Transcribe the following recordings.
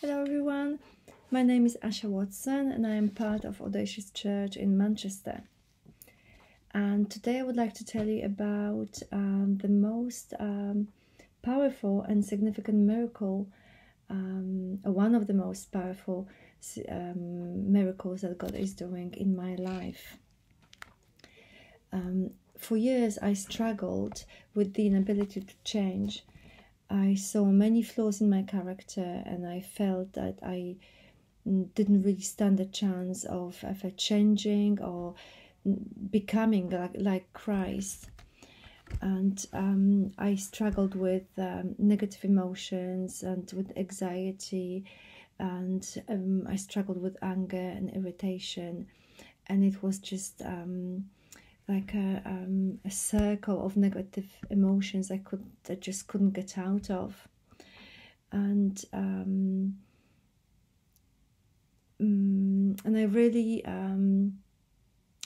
Hello, everyone. My name is Asia Watson, and I am part of Audacious Church in Manchester. And today I would like to tell you about um, the most um, powerful and significant miracle, um, one of the most powerful um, miracles that God is doing in my life. Um, for years, I struggled with the inability to change I saw many flaws in my character, and I felt that I didn't really stand a chance of ever changing or becoming like, like Christ. And um, I struggled with um, negative emotions and with anxiety, and um, I struggled with anger and irritation, and it was just um, like a um, a circle of negative emotions I could I just couldn't get out of, and um, mm, and I really um,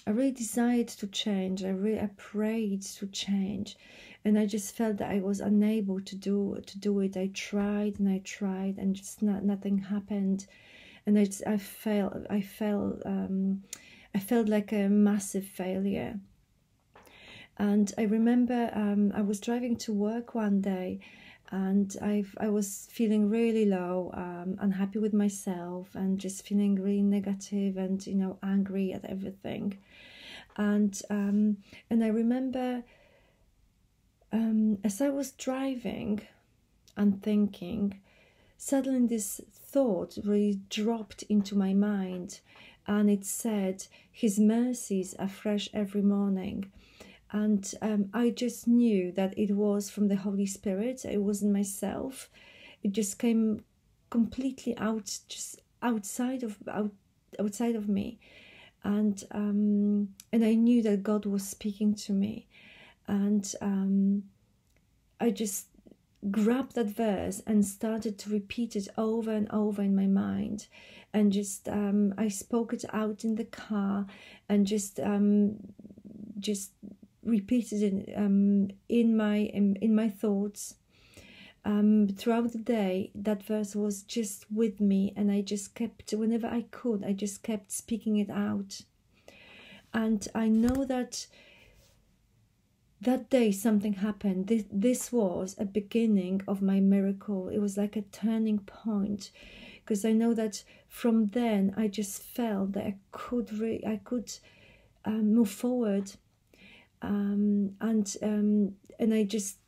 I really desired to change. I really I prayed to change, and I just felt that I was unable to do to do it. I tried and I tried, and just not, nothing happened, and I just, I felt I felt um, I felt like a massive failure and I remember um, I was driving to work one day and I I was feeling really low, um, unhappy with myself, and just feeling really negative and you know angry at everything. And um, and I remember um, as I was driving and thinking, suddenly this thought really dropped into my mind, and it said, "His mercies are fresh every morning." And um, I just knew that it was from the Holy Spirit. It wasn't myself. It just came completely out, just outside of out, outside of me, and um, and I knew that God was speaking to me, and um, I just grabbed that verse and started to repeat it over and over in my mind and just um, I spoke it out in the car and just um, just repeated in um, in my in, in my thoughts um, throughout the day. That verse was just with me, and I just kept whenever I could, I just kept speaking it out. And I know that that day something happened. This, this was a beginning of my miracle. It was like a turning point because I know that from then I just felt that I could re- I could um, move forward um, and um, and I just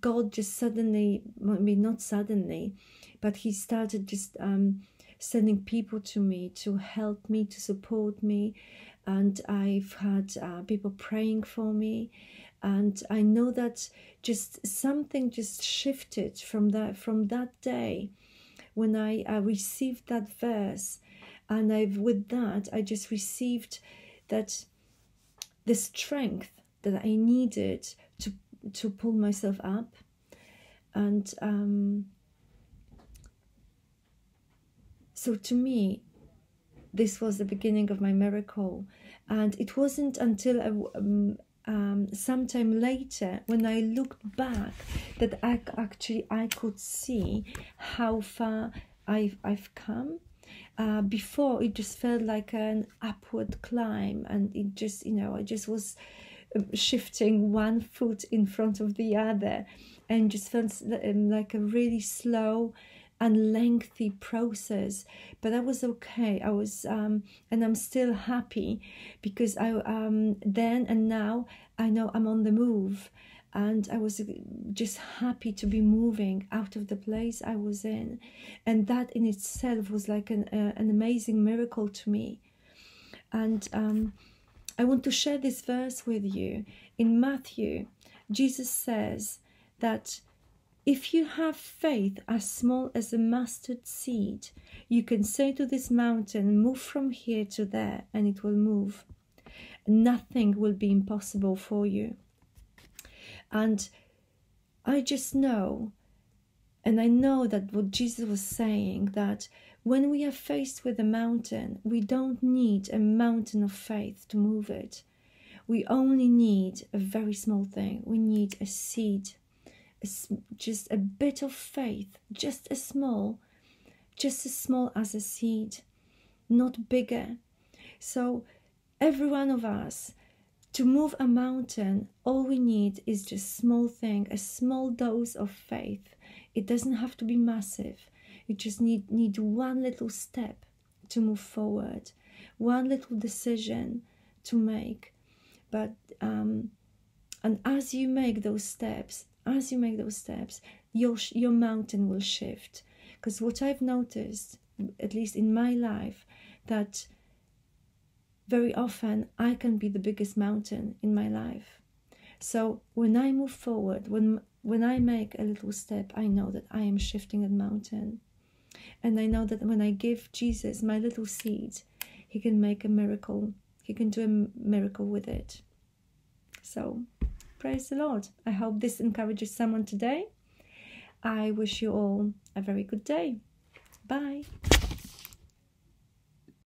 God just suddenly, I mean not suddenly, but He started just um, sending people to me to help me to support me, and I've had uh, people praying for me, and I know that just something just shifted from that from that day when I uh, received that verse, and I've with that I just received that the strength that I needed to to pull myself up, and um, so to me, this was the beginning of my miracle, and it wasn't until I, um, um, sometime later when I looked back that I actually I could see how far I've I've come uh, before it just felt like an upward climb and it just you know i just was um, shifting one foot in front of the other and just felt um, like a really slow and lengthy process. But that was okay. I was um, and i'm still happy because i um, then and now i know i'm on the move and I was just happy to be moving out of the place I was in, and that in itself was like an uh, an amazing miracle to me. And um, I want to share this verse with you. In Matthew, Jesus says that if you have faith as small as a mustard seed, you can say to this mountain, Move from here to there, and it will move. Nothing will be impossible for you. And I just know, and I know that what Jesus was saying, that when we are faced with a mountain, we don't need a mountain of faith to move it. We only need a very small thing. We need a seed, a, just a bit of faith, just as small, just as small as a seed, not bigger. So, every one of us, to move a mountain, all we need is just small thing, a small dose of faith. It doesn't have to be massive. You just need need one little step to move forward, one little decision to make. But um, and as you make those steps, as you make those steps, your your mountain will shift. Because what I've noticed, at least in my life, that very often I can be the biggest mountain in my life. So when I move forward, when when I make a little step, I know that I am shifting a mountain. And I know that when I give Jesus my little seed, he can make a miracle. He can do a miracle with it. So, praise the Lord. I hope this encourages someone today. I wish you all a very good day. Bye.